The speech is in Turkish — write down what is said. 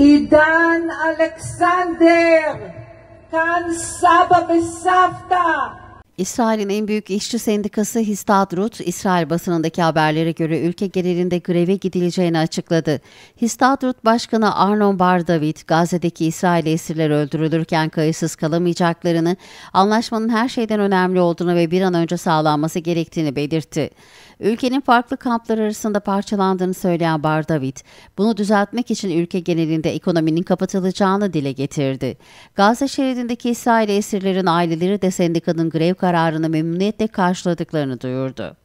עידן אלכסנדר, כאן סבא וסבתא. İsrail'in en büyük işçi sendikası Histadrut, İsrail basınındaki haberlere göre ülke genelinde greve gidileceğini açıkladı. Histadrut Başkanı Arnon Bar David, Gazze'deki İsrail esirler öldürülürken kayıtsız kalamayacaklarını, anlaşmanın her şeyden önemli olduğunu ve bir an önce sağlanması gerektiğini belirtti. Ülkenin farklı kamplar arasında parçalandığını söyleyen Bar David, bunu düzeltmek için ülke genelinde ekonominin kapatılacağını dile getirdi. Gazze şeridindeki İsrail esirlerin aileleri de sendikanın grev kararını memnuniyetle karşıladıklarını duyurdu.